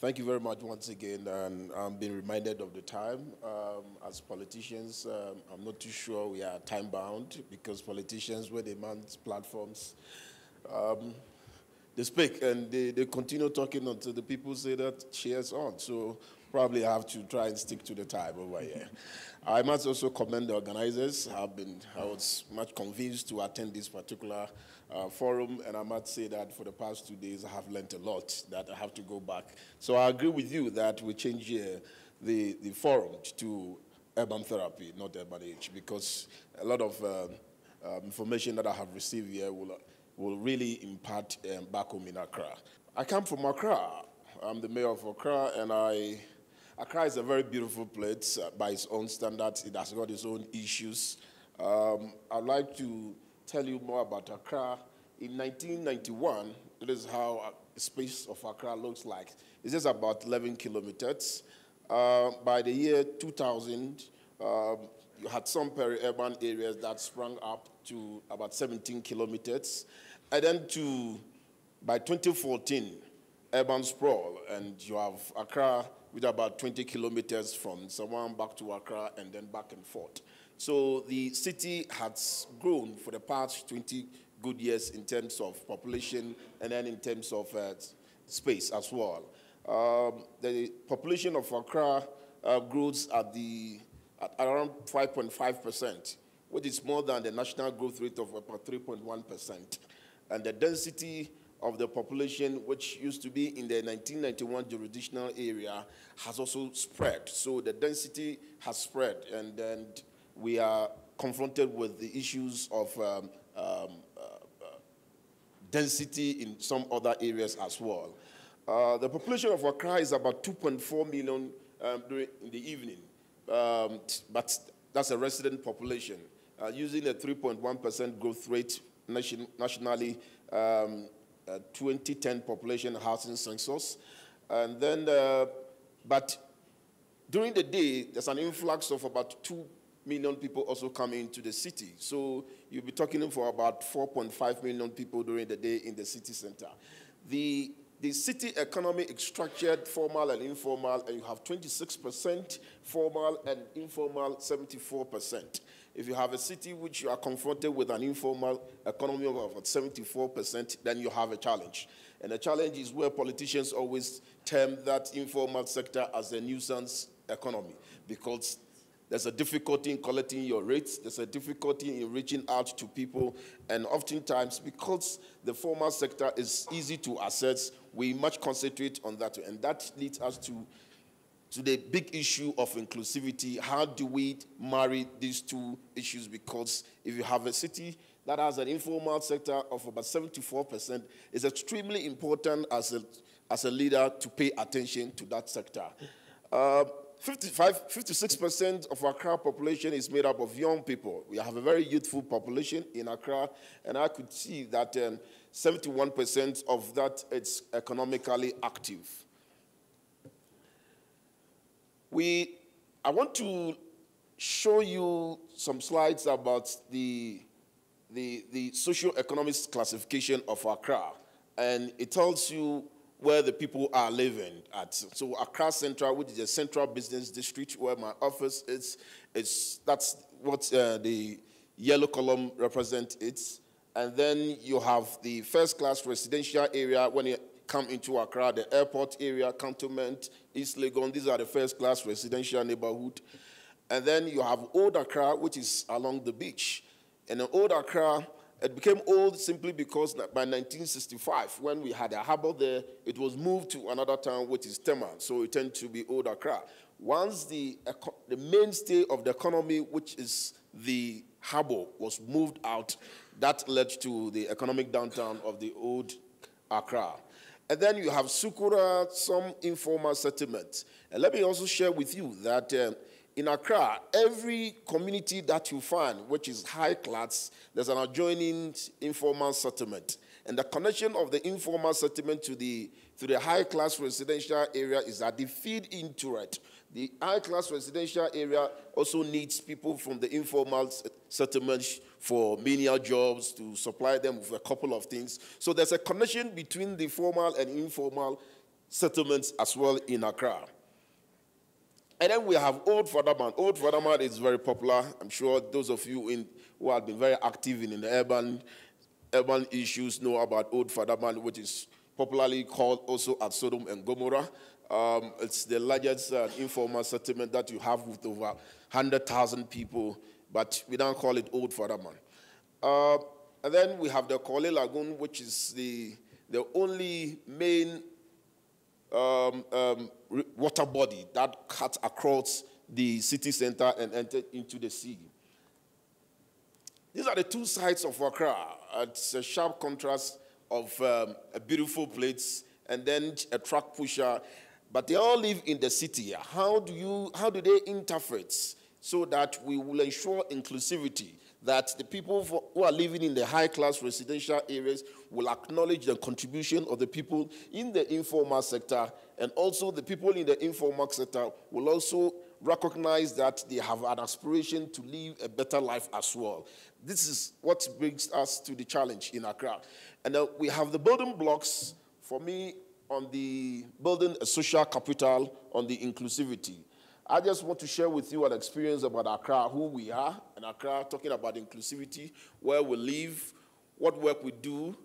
Thank you very much once again, and I'm being reminded of the time. Um, as politicians, um, I'm not too sure we are time bound because politicians, when they mount platforms, um, they speak and they, they continue talking until the people say that cheers on. So probably have to try and stick to the time over here. I must also commend the organizers. I've been, I was much convinced to attend this particular uh, forum, and I must say that for the past two days I have learned a lot that I have to go back. So I agree with you that we change uh, the, the forum to urban therapy, not urban age, because a lot of uh, um, information that I have received here will, will really impact um, back home in Accra. I come from Accra. I'm the mayor of Accra, and I Accra is a very beautiful place uh, by its own standards. It has got its own issues. Um, I'd like to tell you more about Accra. In 1991, this is how the space of Accra looks like. It's just about 11 kilometers. Uh, by the year 2000, um, you had some peri-urban areas that sprang up to about 17 kilometers. And then to, by 2014, urban sprawl, and you have Accra with about 20 kilometers from Nsawam back to Accra and then back and forth. So the city has grown for the past 20 good years in terms of population and then in terms of uh, space as well. Um, the population of Accra uh, grows at, the, at around 5.5%, which is more than the national growth rate of about 3.1%. And the density of the population, which used to be in the 1991 jurisdictional area, has also spread. So the density has spread, and then we are confronted with the issues of um, um, uh, density in some other areas as well. Uh, the population of Accra is about 2.4 million um, during in the evening, um, but that's a resident population. Uh, using a 3.1% growth rate nation, nationally, um, uh, 2010 population housing census. And then, uh, but during the day, there's an influx of about 2 million people also coming into the city. So you'll be talking for about 4.5 million people during the day in the city center. The, the city economy is structured formal and informal, and you have 26% formal and informal 74%. If you have a city which you are confronted with an informal economy of about 74%, then you have a challenge. And the challenge is where politicians always term that informal sector as a nuisance economy because there's a difficulty in collecting your rates, there's a difficulty in reaching out to people, and oftentimes, because the formal sector is easy to access, we much concentrate on that. And that leads us to to the big issue of inclusivity. How do we marry these two issues? Because if you have a city that has an informal sector of about 74%, it's extremely important as a, as a leader to pay attention to that sector. Uh, 55, 56% of Accra population is made up of young people. We have a very youthful population in Accra, and I could see that 71% um, of that is economically active. We, I want to show you some slides about the, the, the socio-economic classification of Accra. And it tells you where the people are living at. So Accra Central, which is a central business district where my office is, is that's what uh, the yellow column represents it. And then you have the first class residential area when you come into Accra, the airport area, cantonment, East Legon. These are the first class residential neighborhood. And then you have Old Accra, which is along the beach. And in Old Accra, it became old simply because by 1965, when we had a harbor there, it was moved to another town, which is Tema. So it tended to be Old Accra. Once the, the mainstay of the economy, which is the harbor, was moved out, that led to the economic downtown of the Old Accra. And then you have Sukura, some informal settlements. And let me also share with you that uh, in Accra, every community that you find, which is high class, there's an adjoining informal settlement. And the connection of the informal settlement to the, to the high class residential area is that they feed into it. The high class residential area also needs people from the informal settlements for menial jobs to supply them with a couple of things. So there's a connection between the formal and informal settlements as well in Accra. And then we have Old Fadama. Old Fadama is very popular. I'm sure those of you in, who have been very active in, in the urban, urban issues know about Old Fadama, which is popularly called also at Sodom and Gomorrah. Um, it's the largest uh, informal settlement that you have with over 100,000 people, but we don't call it Old Fadama. Uh, and then we have the Korle Lagoon, which is the, the only main um, um, water body that cuts across the city center and enters into the sea. These are the two sides of Accra. It's a sharp contrast of um, a beautiful place and then a truck pusher, but they all live in the city. How do you? How do they interface so that we will ensure inclusivity? that the people for, who are living in the high class residential areas will acknowledge the contribution of the people in the informal sector, and also the people in the informal sector will also recognize that they have an aspiration to live a better life as well. This is what brings us to the challenge in Accra. And uh, we have the building blocks for me on the building a social capital on the inclusivity. I just want to share with you an experience about Accra, who we are, and Accra, talking about inclusivity, where we live, what work we do,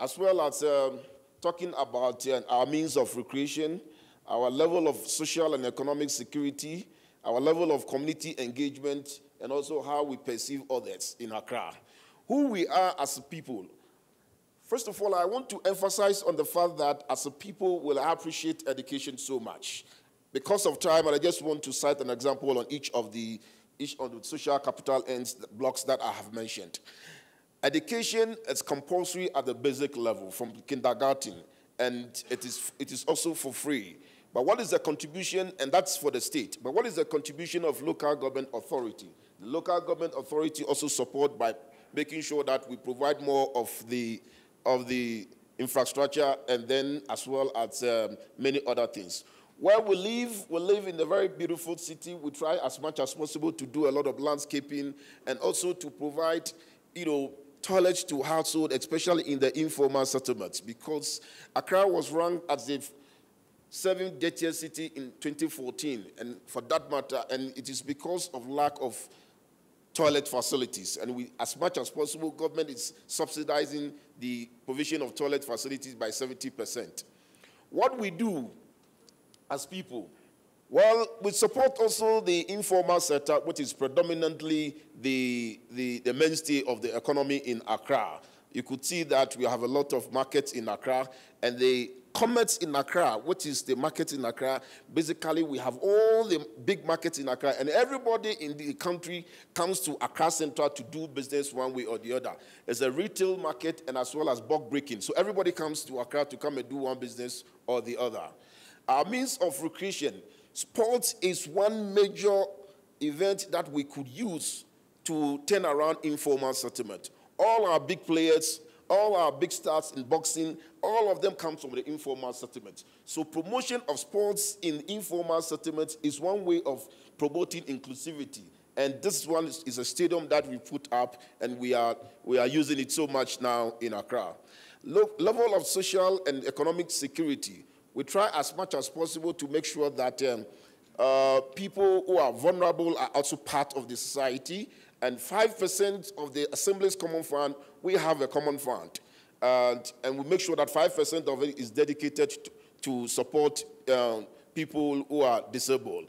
as well as um, talking about uh, our means of recreation, our level of social and economic security, our level of community engagement, and also how we perceive others in Accra. Who we are as people. First of all, I want to emphasize on the fact that as a people, we'll appreciate education so much. Because of time, and I just want to cite an example on each of the each of the social capital ends blocks that I have mentioned. Education is compulsory at the basic level from kindergarten, and it is, it is also for free. But what is the contribution, and that's for the state, but what is the contribution of local government authority? The local government authority also support by making sure that we provide more of the, of the infrastructure and then as well as um, many other things. Where we live, we live in a very beautiful city. We try as much as possible to do a lot of landscaping and also to provide, you know, toilets to household, especially in the informal settlements, because Accra was ranked as the seventh dirtiest city in 2014, and for that matter, and it is because of lack of toilet facilities. And we, as much as possible, government is subsidizing the provision of toilet facilities by 70%. What we do as people? Well, we support also the informal sector, which is predominantly the, the, the mainstay of the economy in Accra. You could see that we have a lot of markets in Accra, and the commerce in Accra, which is the market in Accra, basically we have all the big markets in Accra, and everybody in the country comes to Accra Central to do business one way or the other. It's a retail market and as well as bulk breaking. So everybody comes to Accra to come and do one business or the other. Our means of recreation, sports is one major event that we could use to turn around informal settlement. All our big players, all our big stars in boxing, all of them come from the informal settlement. So promotion of sports in informal settlement is one way of promoting inclusivity. And this one is, is a stadium that we put up, and we are, we are using it so much now in Accra. Lo level of social and economic security we try as much as possible to make sure that um, uh, people who are vulnerable are also part of the society. And 5% of the Assembly's common fund, we have a common fund. And, and we make sure that 5% of it is dedicated to, to support um, people who are disabled.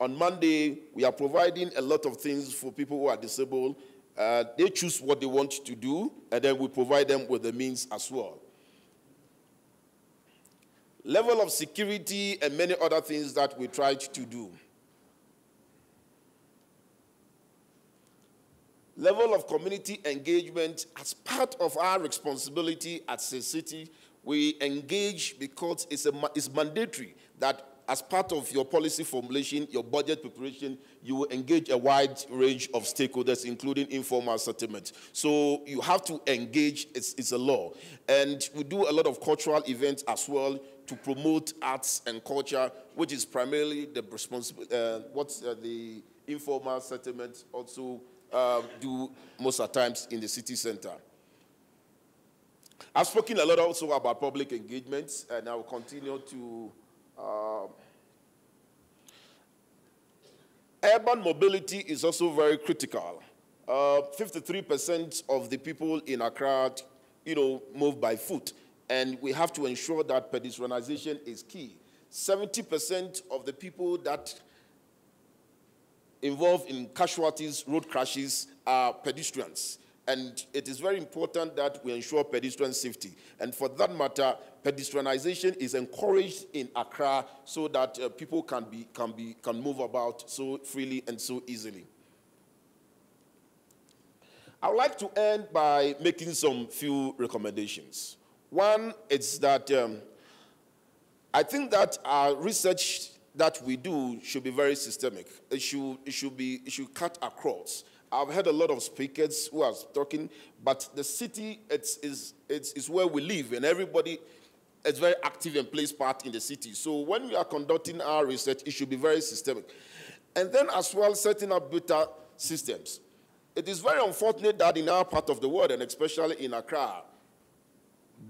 On Monday, we are providing a lot of things for people who are disabled. Uh, they choose what they want to do, and then we provide them with the means as well level of security, and many other things that we tried to do. Level of community engagement as part of our responsibility as a city, we engage because it's, a, it's mandatory that as part of your policy formulation, your budget preparation, you will engage a wide range of stakeholders, including informal settlement. So you have to engage, it's, it's a law. And we do a lot of cultural events as well to promote arts and culture, which is primarily the responsibility, uh, what uh, the informal settlement also uh, do most of the times in the city center. I've spoken a lot also about public engagements, and I will continue to. Uh, urban mobility is also very critical. 53% uh, of the people in Accra, you know, move by foot, and we have to ensure that pedestrianization is key. 70% of the people that involved in casualties, road crashes, are pedestrians. And it is very important that we ensure pedestrian safety. And for that matter, pedestrianization is encouraged in Accra so that uh, people can, be, can, be, can move about so freely and so easily. I would like to end by making some few recommendations. One is that um, I think that our research that we do should be very systemic. It should, it should, be, it should cut across. I've heard a lot of speakers who are talking, but the city it's, is, it's, it's where we live, and everybody is very active and plays part in the city. So when we are conducting our research, it should be very systemic. And then as well, setting up better systems. It is very unfortunate that in our part of the world, and especially in Accra,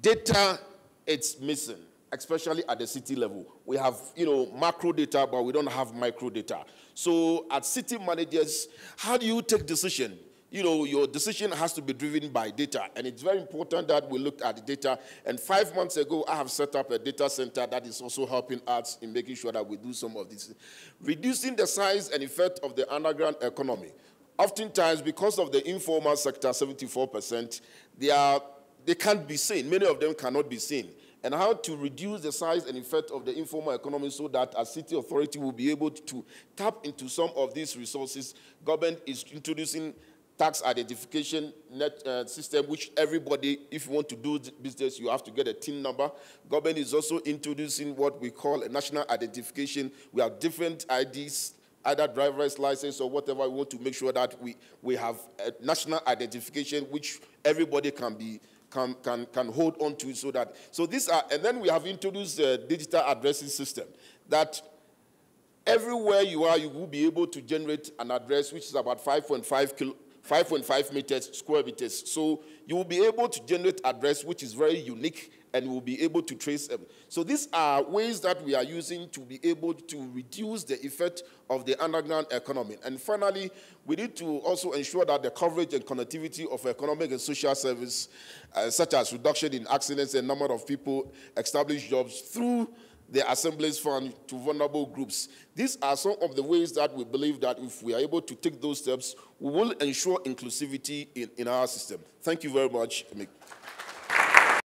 data it's missing especially at the city level. We have, you know, macro data, but we don't have micro data. So at city managers, how do you take decision? You know, your decision has to be driven by data, and it's very important that we look at the data. And five months ago, I have set up a data center that is also helping us in making sure that we do some of this. Reducing the size and effect of the underground economy. Oftentimes, because of the informal sector, 74%, they, are, they can't be seen. Many of them cannot be seen and how to reduce the size and effect of the informal economy so that a city authority will be able to tap into some of these resources. Government is introducing tax identification net, uh, system, which everybody, if you want to do business, you have to get a TIN number. Government is also introducing what we call a national identification. We have different IDs, either driver's license or whatever. We want to make sure that we, we have a national identification, which everybody can be can, can, can hold on to so that, so these are, and then we have introduced a digital addressing system that everywhere you are, you will be able to generate an address which is about 5.5 kilo, 5.5 meters, square meters. So you will be able to generate address which is very unique and we'll be able to trace them. So these are ways that we are using to be able to reduce the effect of the underground economy. And finally, we need to also ensure that the coverage and connectivity of economic and social service, uh, such as reduction in accidents and number of people, establish jobs through the assemblies fund to vulnerable groups. These are some of the ways that we believe that if we are able to take those steps, we will ensure inclusivity in, in our system. Thank you very much.